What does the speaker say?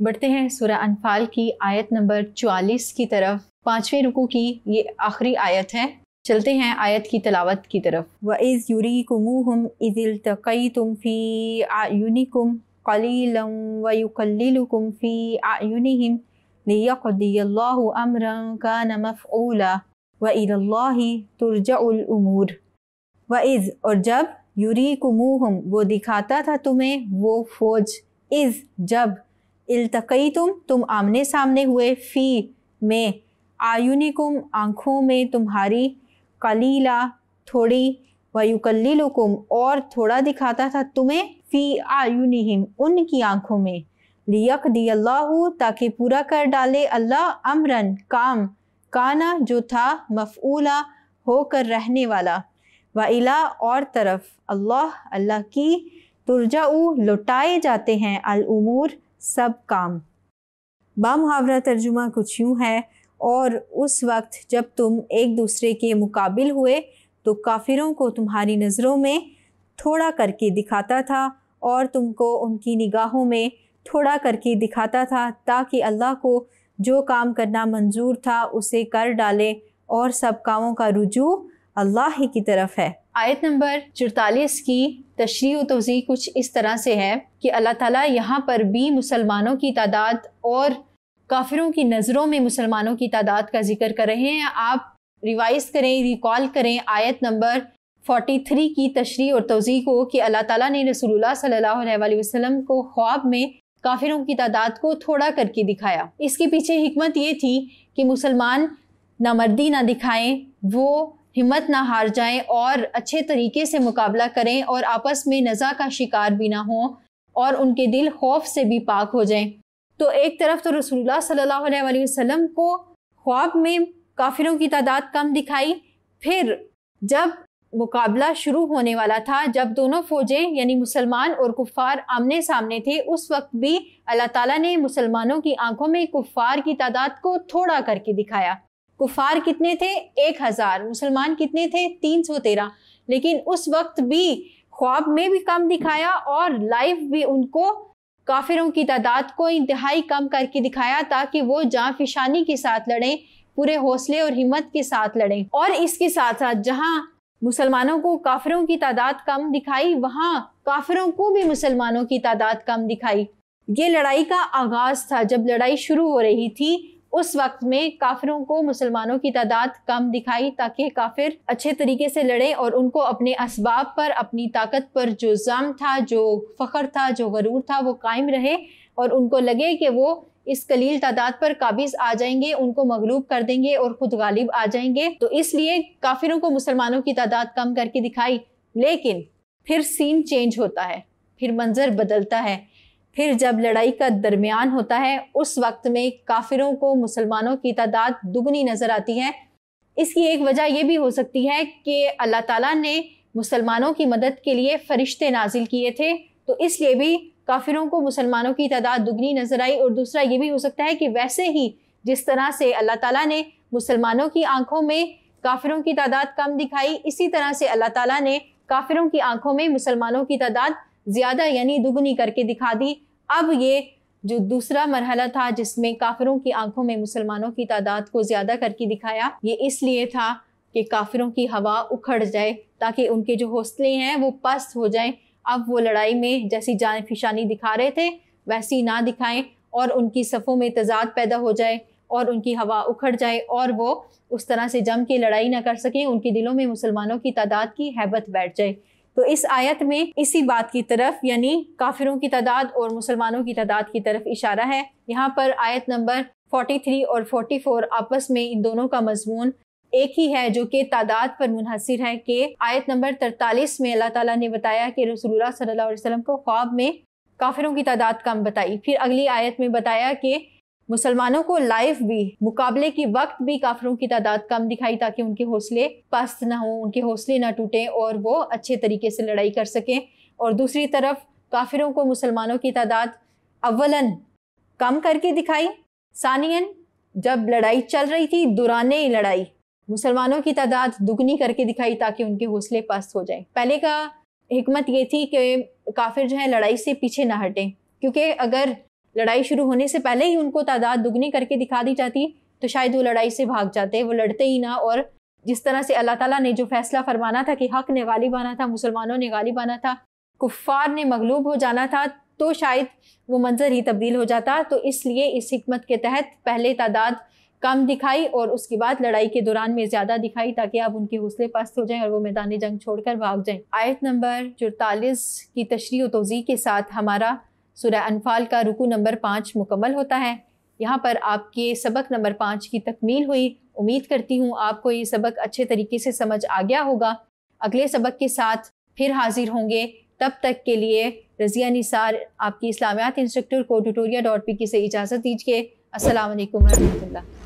बढ़ते हैं सूरह अनफाल की आयत नंबर 44 की तरफ़। पाँचवें रुकू की ये आखिरी आयत है। चलते हैं आयत की तलावत की तरफ़। व इज़ यूरी कुमूहम इज़िल तकई तुम फ़ी आयुनिकुम कलीलम व युकल्लिलुकुम फ़ी आयुनिहिम लियक़दियल्लाहु अमरन कान मफ़ऊला व इलल्लाहि तुरजउल उमूर। व इज़ और जब यूरी कुमूहम वो दिखाता था तुम्हें, वो फौज इज़ जब इल्तकई तुम तुम आमने सामने हुए, फ़ी में आयुनिकुम, आँखों में तुम्हारी कलीला थोड़ी वयुकल्लिलुकुम और थोड़ा दिखाता था तुम्हें, फ़ी आयुनिहिम, उनकी आँखों में। लियक दी अल्लाह ताकि पूरा कर डाले अल्लाह अमरन, काम, काना जो था मफूला होकर रहने वाला। व इला, और तरफ़, अल्लाह अल्लाह की, तुरजाऊ, लुटाए जाते हैं अलूमूर सब काम। बामुहावरा तर्जुमा कुछ यूँ है, और उस वक्त जब तुम एक दूसरे के मुकाबिल हुए तो काफिरों को तुम्हारी नज़रों में थोड़ा करके दिखाता था, और तुमको उनकी निगाहों में थोड़ा करके दिखाता था, ताकि अल्लाह को जो काम करना मंजूर था, उसे कर डाले, और सब कामों का रुजू अल्लाह ही की तरफ़ है। आयत नंबर चौतालीस की तशरी तोज़ी कुछ इस तरह से है कि अल्लाह ताला यहाँ पर भी मुसलमानों की तादाद और काफिरों की नज़रों में मुसलमानों की तादाद का ज़िक्र कर रहे हैं। आप रिवाइज करें, रिकॉल करें आयत नंबर 43 की तशरी और तोज़ी को कि अल्लाह ताला ने रसूलुल्लाह सल्लल्लाहु अलैहि वसल्लम को ख्वाब में काफिरों की तादाद को थोड़ा करके दिखाया। इसके पीछे हिकमत ये थी कि मुसलमान ना मर्दी ना दिखाएँ, वो हिम्मत ना हार जाएँ और अच्छे तरीके से मुकाबला करें और आपस में नज़ा का शिकार भी ना हो और उनके दिल खौफ से भी पाक हो जाएँ। तो एक तरफ़ तो रसूलुल्लाह सल्लल्लाहु अलैहि वसल्लम को ख्वाब में काफिरों की तादाद कम दिखाई, फिर जब मुकाबला शुरू होने वाला था, जब दोनों फौजें, यानी मुसलमान और कुफ़ार आमने सामने थे, उस वक्त भी अल्लाह ताला ने मुसलमानों की आँखों में कुफ़ार की तादाद को थोड़ा करके दिखाया। कुफ़ार कितने थे? एक हज़ार। मुसलमान कितने थे? तीन सौ तेरह। लेकिन उस वक्त भी ख्वाब में भी कम दिखाया और लाइव भी उनको काफिरों की तादाद को इंतहाई कम करके दिखाया ताकि वो जहाँ फिशानी के साथ लड़ें, पूरे हौसले और हिम्मत के साथ लड़ें। और इसके साथ साथ जहाँ मुसलमानों को काफिरों की तादाद कम दिखाई, वहाँ काफिरों को भी मुसलमानों की तादाद कम दिखाई। ये लड़ाई का आगाज़ था जब लड़ाई शुरू हो रही थी। उस वक्त में काफिरों को मुसलमानों की तादाद कम दिखाई ताकि काफिर अच्छे तरीके से लड़े और उनको अपने इसबाब पर, अपनी ताकत पर जो जम था, जो फ़ख्र था, जो गरूर था, वो कायम रहे और उनको लगे कि वो इस कलील तादाद पर काबिज आ जाएँगे, उनको मगलूब कर देंगे और ख़ुद गालिब आ जाएँगे। तो इसलिए काफिरों को मुसलमानों की तादाद कम करके दिखाई, लेकिन फिर सीन चेंज होता है, फिर मंजर बदलता है। फिर जब लड़ाई का दरमियान होता है, उस वक्त में काफिरों को मुसलमानों की तादाद दुगनी नज़र आती है। इसकी एक वजह यह भी हो सकती है कि अल्लाह ताला ने मुसलमानों की मदद के लिए फ़रिश्ते नाजिल किए थे तो इसलिए भी काफिरों को मुसलमानों की तादाद दुगनी नज़र आई। और दूसरा ये भी हो सकता है कि वैसे ही जिस तरह से अल्लाह ताला ने मुसलमानों की आँखों में काफिरों की तादाद कम दिखाई, इसी तरह से अल्लाह ताला ने काफिरों की आँखों में मुसलमानों की तादाद ज़्यादा यानी दुगनी करके दिखा दी। अब ये जो दूसरा मरहला था जिसमें काफिरों की आँखों में मुसलमानों की तादाद को ज़्यादा करके दिखाया, ये इसलिए था कि काफिरों की हवा उखड़ जाए ताकि उनके जो हौसले हैं वो पस्त हो जाएँ। अब वो लड़ाई में जैसी जान फिशानी दिखा रहे थे, वैसी ना दिखाएँ और उनकी सफ़ों में तजाद पैदा हो जाए और उनकी हवा उखड़ जाए और वो उस तरह से जम के लड़ाई ना कर सकें, उनके दिलों में मुसलमानों की तादाद की हैबत बैठ जाए। तो इस आयत में इसी बात की तरफ़, यानी काफिरों की तादाद और मुसलमानों की तादाद की तरफ़ इशारा है। यहाँ पर आयत नंबर 43 और 44 आपस में इन दोनों का मजमून एक ही है, जो कि तादाद पर मुनहसर है कि आयत नंबर 43 में अल्लाह ताला ने बताया कि रसूलुल्लाह सल्लल्लाहु अलैहि वसल्लम को ख्वाब में काफिरों की तादाद कम बताई। फिर अगली आयत में बताया कि मुसलमानों को लाइफ भी, मुकाबले की वक्त भी काफिरों की तादाद कम दिखाई ताकि उनके हौसले पस्त ना हों, उनके हौसले ना टूटें और वो अच्छे तरीके से लड़ाई कर सकें। और दूसरी तरफ़, काफिरों को मुसलमानों की तादाद अव्वलन कम करके दिखाई। सानियन, जब लड़ाई चल रही थी, दुराने लड़ाई, मुसलमानों की तादाद दुगनी करके दिखाई ताकि उनके हौसले पस्त हो जाएँ। पहले का हमत ये थी कि काफिर जो है, लड़ाई से पीछे ना हटें, क्योंकि अगर लड़ाई शुरू होने से पहले ही उनको तादाद दुगनी करके दिखा दी जाती तो शायद वो लड़ाई से भाग जाते, वो लड़ते ही ना। और जिस तरह से अल्लाह ताला ने जो फैसला फरमाना था कि हक ने गालिब आना था, मुसलमानों ने गालिब आना था कुफ़ार ने मगलूब हो जाना था तो शायद वो मंजर ही तब्दील हो जाता। तो इसलिए इस हमत के तहत पहले तादाद कम दिखाई और उसके बाद लड़ाई के दौरान में ज़्यादा दिखाई, ताकि आप उनके हौसले पस्त हो जाएँ और वो मैदान जंग छोड़कर भाग जाएँ। आयत नंबर चौतालीस की तशरी तोज़ी के साथ हमारा सुरह अनफाल का रुकू नंबर पाँच मुकम्मल होता है। यहाँ पर आपके सबक नंबर पाँच की तकमील हुई। उम्मीद करती हूँ आपको ये सबक अच्छे तरीके से समझ आ गया होगा। अगले सबक के साथ फिर हाजिर होंगे। तब तक के लिए रज़िया निसार, आपकी इस्लामियात इंस्ट्रक्टर को ट्यूटोरिया डॉट पी की से इजाज़त दीजिए। असल वरहमल